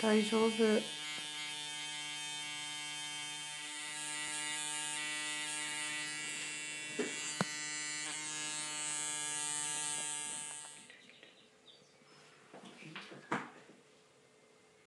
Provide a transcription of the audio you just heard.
大丈夫。